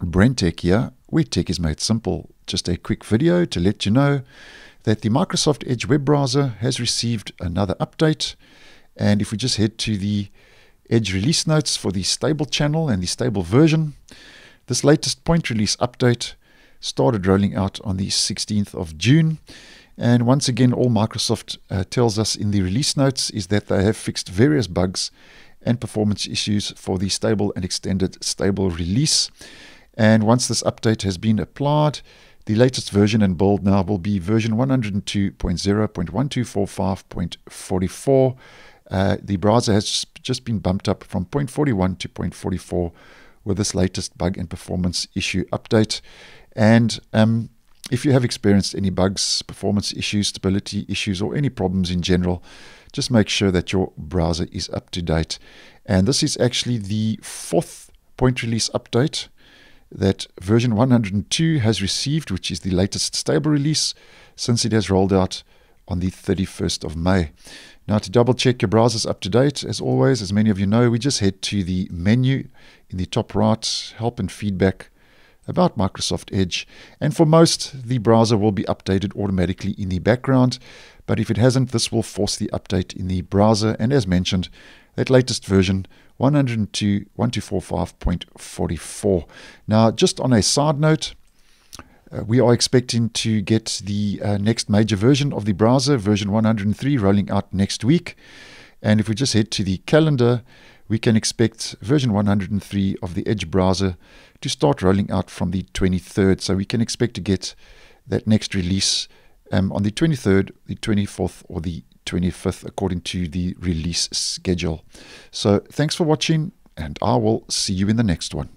Brentech here, where tech is made simple. Just a quick video to let you know that the Microsoft Edge web browser has received another update. And if we just head to the Edge release notes for the stable channel and the stable version, this latest point release update started rolling out on the 16th of June. And once again, all Microsoft uh, tells us in the release notes is that they have fixed various bugs and performance issues for the stable and extended stable release. And once this update has been applied, the latest version and build now will be version 102.0.1245.44. Uh, the browser has just been bumped up from 0.41 to 0.44 with this latest bug and performance issue update. And um, if you have experienced any bugs, performance issues, stability issues, or any problems in general, just make sure that your browser is up to date. And this is actually the fourth point release update that version 102 has received, which is the latest stable release since it has rolled out on the 31st of May. Now, to double check your browser's up to date, as always, as many of you know, we just head to the menu in the top right, help and feedback about Microsoft Edge. And for most, the browser will be updated automatically in the background. But if it hasn't, this will force the update in the browser. And as mentioned, that latest version 102.1245.44. Now, just on a side note, uh, we are expecting to get the uh, next major version of the browser, version 103, rolling out next week. And if we just head to the calendar, we can expect version 103 of the Edge browser to start rolling out from the 23rd. So we can expect to get that next release um, on the 23rd, the 24th, or the 25th, according to the release schedule. So thanks for watching, and I will see you in the next one.